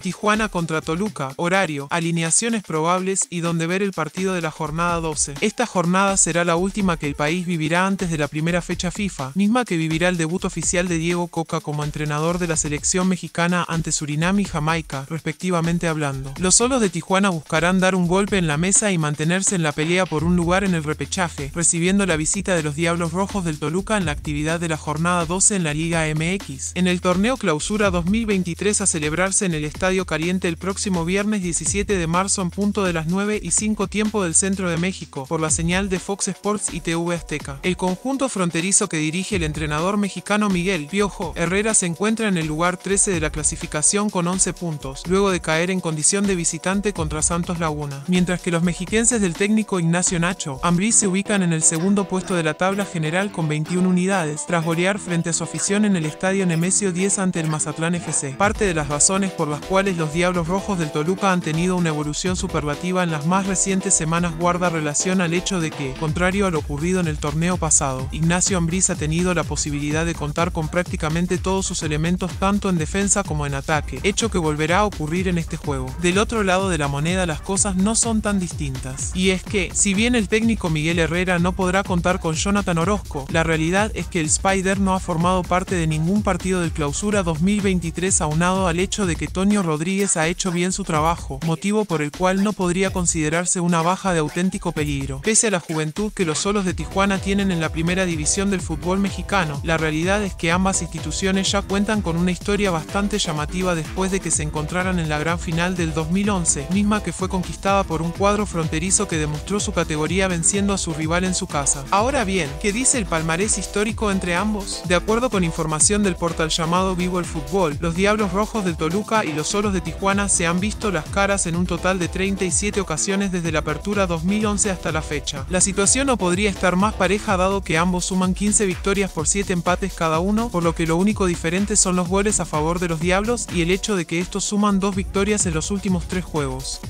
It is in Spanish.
Tijuana contra Toluca, horario, alineaciones probables y donde ver el partido de la jornada 12. Esta jornada será la última que el país vivirá antes de la primera fecha FIFA, misma que vivirá el debut oficial de Diego Coca como entrenador de la selección mexicana ante Surinam y Jamaica, respectivamente hablando. Los solos de Tijuana buscarán dar un golpe en la mesa y mantenerse en la pelea por un lugar en el repechaje, recibiendo la visita de los Diablos Rojos del Toluca en la actividad de la jornada 12 en la Liga MX. En el torneo Clausura 2023 a celebrarse en el estadio Caliente el próximo viernes 17 de marzo en punto de las 9 y 5 tiempo del centro de México, por la señal de Fox Sports y TV Azteca. El conjunto fronterizo que dirige el entrenador mexicano Miguel Piojo Herrera se encuentra en el lugar 13 de la clasificación con 11 puntos, luego de caer en condición de visitante contra Santos Laguna, mientras que los mexiquenses del técnico Ignacio Nacho Ambrí se ubican en el segundo puesto de la tabla general con 21 unidades, tras golear frente a su afición en el estadio Nemesio 10 ante el Mazatlán FC. Parte de las razones por las cuales los Diablos Rojos del Toluca han tenido una evolución superlativa en las más recientes semanas guarda relación al hecho de que, contrario a lo ocurrido en el torneo pasado, Ignacio Ambriz ha tenido la posibilidad de contar con prácticamente todos sus elementos tanto en defensa como en ataque, hecho que volverá a ocurrir en este juego. Del otro lado de la moneda las cosas no son tan distintas. Y es que, si bien el técnico Miguel Herrera no podrá contar con Jonathan Orozco, la realidad es que el Spider no ha formado parte de ningún partido del clausura 2023 aunado al hecho de que Tonio Rodríguez ha hecho bien su trabajo, motivo por el cual no podría considerarse una baja de auténtico peligro. Pese a la juventud que los solos de Tijuana tienen en la primera división del fútbol mexicano, la realidad es que ambas instituciones ya cuentan con una historia bastante llamativa después de que se encontraran en la gran final del 2011, misma que fue conquistada por un cuadro fronterizo que demostró su categoría venciendo a su rival en su casa. Ahora bien, ¿qué dice el palmarés histórico entre ambos? De acuerdo con información del portal llamado Vivo el Fútbol, los Diablos Rojos del Toluca y los solos de Tijuana se han visto las caras en un total de 37 ocasiones desde la apertura 2011 hasta la fecha. La situación no podría estar más pareja dado que ambos suman 15 victorias por 7 empates cada uno, por lo que lo único diferente son los goles a favor de los Diablos y el hecho de que estos suman dos victorias en los últimos tres juegos.